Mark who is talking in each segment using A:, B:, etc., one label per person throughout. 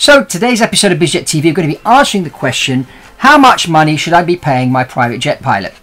A: So today's episode of BizJet TV, we're going to be answering the question, how much money should I be paying my private jet pilot?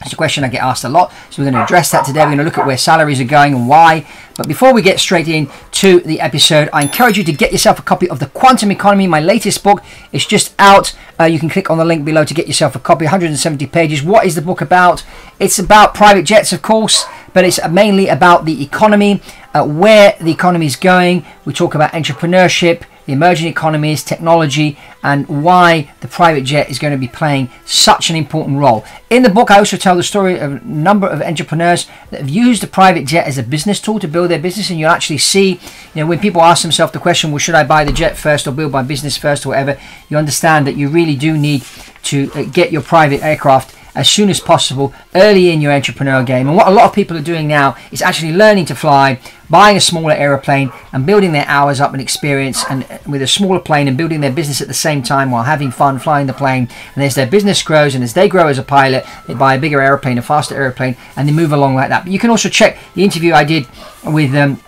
A: It's a question I get asked a lot, so we're going to address that today. We're going to look at where salaries are going and why. But before we get straight into the episode, I encourage you to get yourself a copy of The Quantum Economy, my latest book. It's just out. Uh, you can click on the link below to get yourself a copy, 170 pages. What is the book about? It's about private jets, of course, but it's mainly about the economy, uh, where the economy is going. We talk about entrepreneurship, emerging economies, technology, and why the private jet is going to be playing such an important role. In the book, I also tell the story of a number of entrepreneurs that have used the private jet as a business tool to build their business, and you'll actually see, you know, when people ask themselves the question, well, should I buy the jet first or build my business first or whatever, you understand that you really do need to uh, get your private aircraft as soon as possible early in your entrepreneur game. And what a lot of people are doing now is actually learning to fly, buying a smaller aeroplane and building their hours up and experience and uh, with a smaller plane and building their business at the same time while having fun flying the plane. And as their business grows and as they grow as a pilot, they buy a bigger aeroplane, a faster aeroplane, and they move along like that. But you can also check the interview I did with um,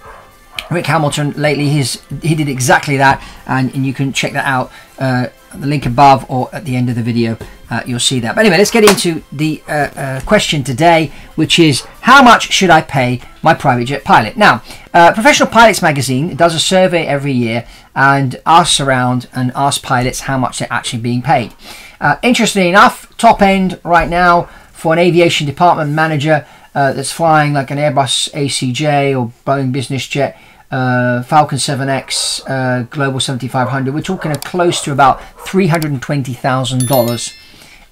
A: Rick Hamilton lately. He's he did exactly that, and, and you can check that out. Uh, the link above or at the end of the video uh, you'll see that. But anyway let's get into the uh, uh, question today which is how much should I pay my private jet pilot? Now uh, professional pilots magazine does a survey every year and asks around and asks pilots how much they're actually being paid. Uh, interestingly enough top end right now for an aviation department manager uh, that's flying like an Airbus ACJ or Boeing business jet uh, Falcon 7X uh, Global 7500, we're talking a close to about $320,000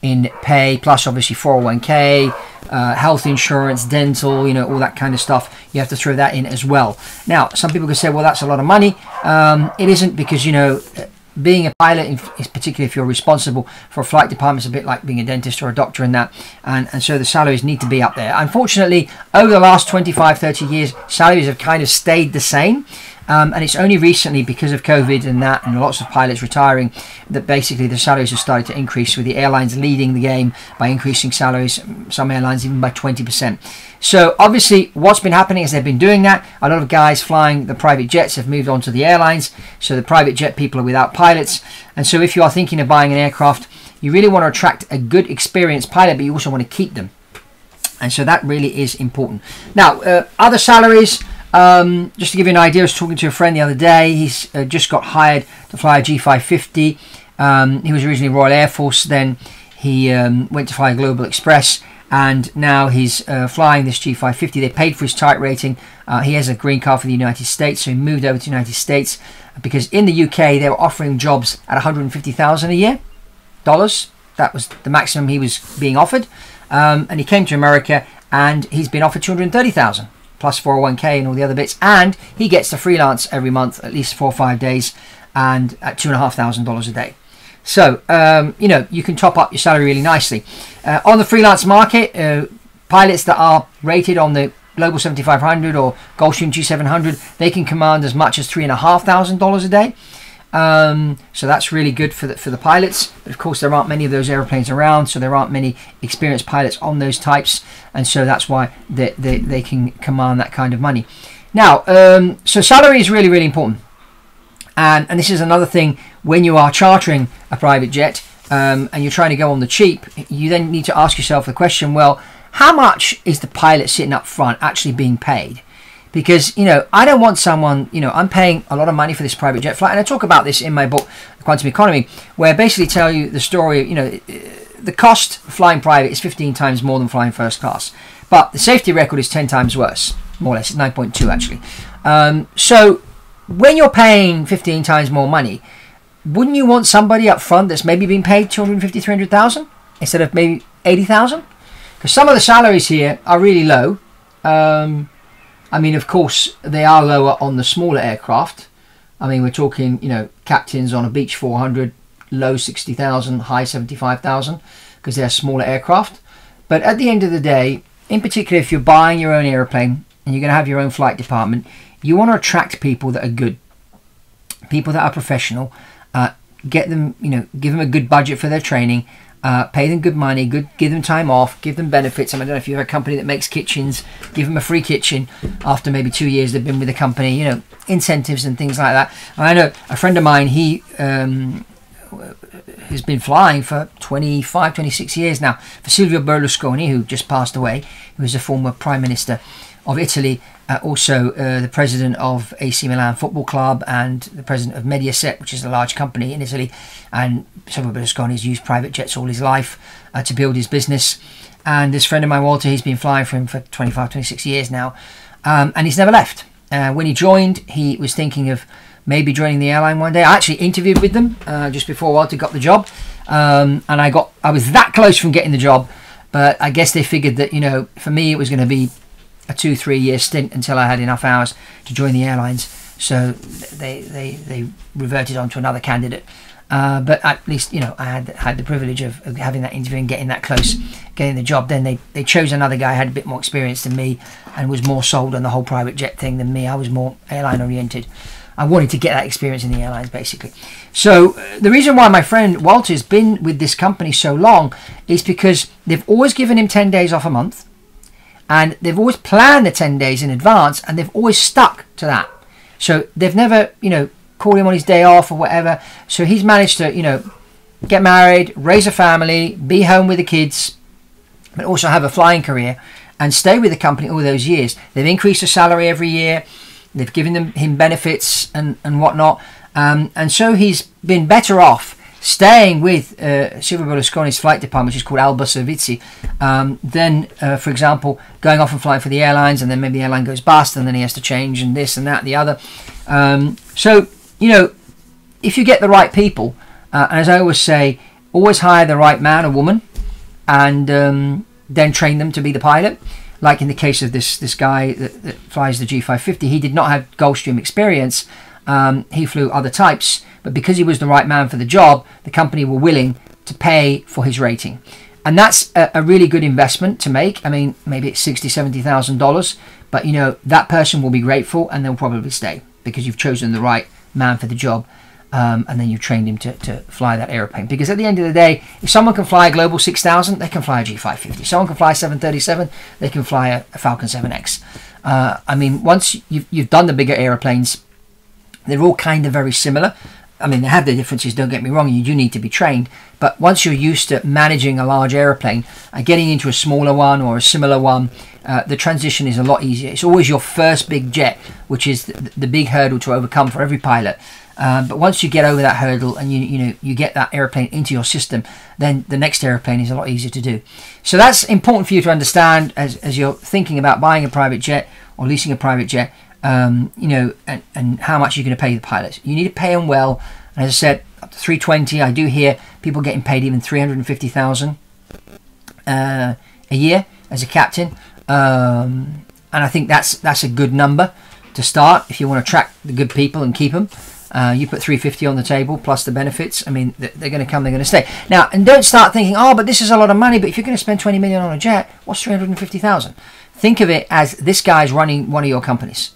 A: in pay, plus obviously 401k, uh, health insurance, dental, you know, all that kind of stuff. You have to throw that in as well. Now, some people could say, well, that's a lot of money. Um, it isn't because, you know, being a pilot, is particularly if you're responsible for a flight department, is a bit like being a dentist or a doctor in that. And, and so the salaries need to be up there. Unfortunately, over the last 25, 30 years, salaries have kind of stayed the same. Um, and it's only recently because of COVID and that, and lots of pilots retiring, that basically the salaries have started to increase, with the airlines leading the game by increasing salaries, some airlines even by 20%. So obviously, what's been happening is they've been doing that. A lot of guys flying the private jets have moved on to the airlines, so the private jet people are without pilots. And so if you are thinking of buying an aircraft, you really want to attract a good experienced pilot, but you also want to keep them. And so that really is important. Now, uh, other salaries. Um, just to give you an idea, I was talking to a friend the other day. He's uh, just got hired to fly a G550. Um, he was originally Royal Air Force, then he um, went to fly Global Express, and now he's uh, flying this G550. They paid for his type rating. Uh, he has a green card for the United States, so he moved over to the United States because in the UK they were offering jobs at 150,000 a year dollars. That was the maximum he was being offered, um, and he came to America and he's been offered 230,000 plus 401k and all the other bits. And he gets to freelance every month, at least four or five days, and at two and a half thousand dollars a day. So um, you know you can top up your salary really nicely uh, on the freelance market. Uh, pilots that are rated on the Global 7500 or Gulfstream G700, they can command as much as three and a half thousand dollars a day. Um, so that's really good for the, for the pilots. But of course, there aren't many of those airplanes around, so there aren't many experienced pilots on those types, and so that's why they, they, they can command that kind of money. Now, um, so salary is really, really important. And, and this is another thing when you are chartering a private jet um, and you're trying to go on the cheap, you then need to ask yourself the question well, how much is the pilot sitting up front actually being paid? Because you know I don't want someone you know I'm paying a lot of money for this private jet flight and I talk about this in my book The Quantum Economy where I basically tell you the story you know the cost of flying private is 15 times more than flying first class. But the safety record is 10 times worse more or less 9.2 actually. Um, so when you're paying 15 times more money wouldn't you want somebody up front that's maybe being paid 250 300,000 instead of maybe 80,000 because some of the salaries here are really low. Um, I mean, of course, they are lower on the smaller aircraft. I mean, we're talking, you know, captains on a Beech 400, low 60,000, high 75,000, because they're smaller aircraft. But at the end of the day, in particular, if you're buying your own airplane and you're going to have your own flight department, you want to attract people that are good, people that are professional, uh, get them, you know, give them a good budget for their training, uh, pay them good money, good, give them time off, give them benefits. I, mean, I don't know if you have a company that makes kitchens, give them a free kitchen after maybe two years they've been with the company. You know, incentives and things like that. I know a friend of mine. He um, has been flying for 25, 26 years now. For Silvio Berlusconi, who just passed away, who was a former prime minister of Italy, uh, also uh, the president of AC Milan Football Club and the president of Mediaset, which is a large company in Italy. And Silvio Berlusconi has used private jets all his life uh, to build his business. And this friend of mine, Walter, he's been flying for him for 25, 26 years now, um, and he's never left. Uh, when he joined, he was thinking of maybe joining the airline one day. I actually interviewed with them uh, just before Walter got the job, um, and I got I was that close from getting the job, but I guess they figured that you know for me it was going to be a two three year stint until I had enough hours to join the airlines. So they they they reverted on to another candidate. Uh, but at least you know I had had the privilege of, of, having that interview and getting that close, getting the job. Then they, they chose another guy had a bit more experience than me and was more sold on the whole private jet thing than me. I was more airline oriented. I wanted to get that experience in the airlines basically. So uh, the reason why my friend Walter's been with this company so long is because they've always given him 10 days off a month and they've always planned the 10 days in advance and they've always stuck to that. So they've never, you know, called him on his day off or whatever. So he's managed to, you know, get married, raise a family, be home with the kids, but also have a flying career and stay with the company all those years. They've increased the salary every year. They've given them, him benefits and, and whatnot. Um, and so he's been better off staying with uh, Silvio Berlusconi's flight department, which is called Alba Servizi, um, than, uh, for example, going off and flying for the airlines and then maybe the airline goes bust and then he has to change and this and that and the other. Um, so, you know, if you get the right people, uh, and as I always say, always hire the right man or woman and um, then train them to be the pilot like in the case of this this guy that, that flies the G550, he did not have Gulfstream experience. Um, he flew other types, but because he was the right man for the job, the company were willing to pay for his rating. And that's a, a really good investment to make. I mean, maybe it's sixty, seventy thousand dollars, but you know that person will be grateful and they'll probably stay because you've chosen the right man for the job um, and then you've trained him to, to fly that aeroplane. Because at the end of the day, if someone can fly a Global 6000, they can fly a G550. Someone can fly a 737, they can fly a, a Falcon 7X. Uh, I mean, once you've, you've done the bigger aeroplanes, they're all kind of very similar. I mean, they have their differences, don't get me wrong, you do need to be trained. But once you're used to managing a large aeroplane and getting into a smaller one or a similar one, uh, the transition is a lot easier. It's always your first big jet, which is the, the big hurdle to overcome for every pilot. Um, but once you get over that hurdle and you you know you get that airplane into your system, then the next airplane is a lot easier to do. So that's important for you to understand as, as you're thinking about buying a private jet or leasing a private jet. Um, you know, and, and how much you're going to pay the pilots. You need to pay them well. And as I said, up to 320. I do hear people getting paid even 350,000 uh, a year as a captain, um, and I think that's that's a good number to start if you want to attract the good people and keep them. Uh, you put 350 on the table plus the benefits. I mean, they're going to come. They're going to stay. Now, and don't start thinking, oh, but this is a lot of money. But if you're going to spend 20 million on a jet, what's 350,000? Think of it as this guy's running one of your companies.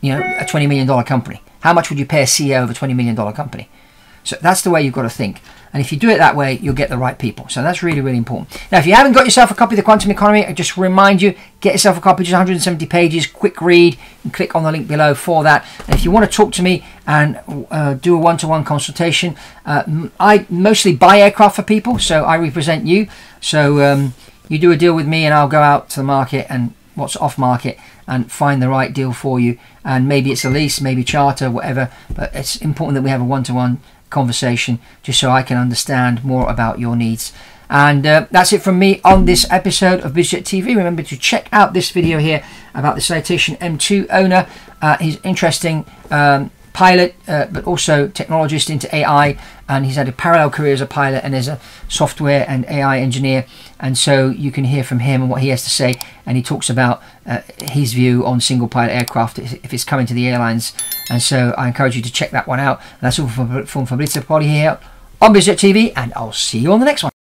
A: You know, a 20 million dollar company. How much would you pay a CEO of a 20 million dollar company? So that's the way you've got to think. And if you do it that way, you'll get the right people. So that's really, really important. Now, if you haven't got yourself a copy of The Quantum Economy, I just remind you, get yourself a copy, just 170 pages, quick read, and click on the link below for that. And if you want to talk to me and uh, do a one-to-one consultation, uh, I mostly buy aircraft for people, so I represent you. So um, you do a deal with me and I'll go out to the market and what's off market and find the right deal for you. And maybe it's a lease, maybe charter, whatever. But it's important that we have a one-to-one conversation just so I can understand more about your needs. And uh, that's it from me on this episode of BizJet TV. Remember to check out this video here about the Citation M2 owner. Uh, he's interesting um, pilot, uh, but also technologist into AI, and he's had a parallel career as a pilot and as a software and AI engineer. And so you can hear from him and what he has to say, and he talks about uh, his view on single pilot aircraft if it's coming to the airlines. And so I encourage you to check that one out. And that's all from, from Fabrizio Poli here on BizJet TV, and I'll see you on the next one.